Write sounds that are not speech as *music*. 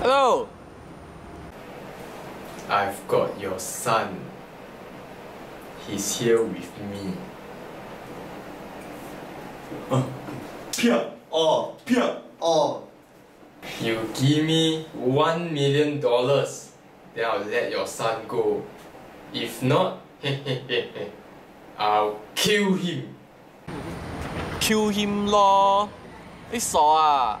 Hello. I've got your son. He's here with me. 骗哦骗哦 You give me one million dollars, then I'll let your son go. If not, *laughs* I'll kill him. Kill him 咯！你傻啊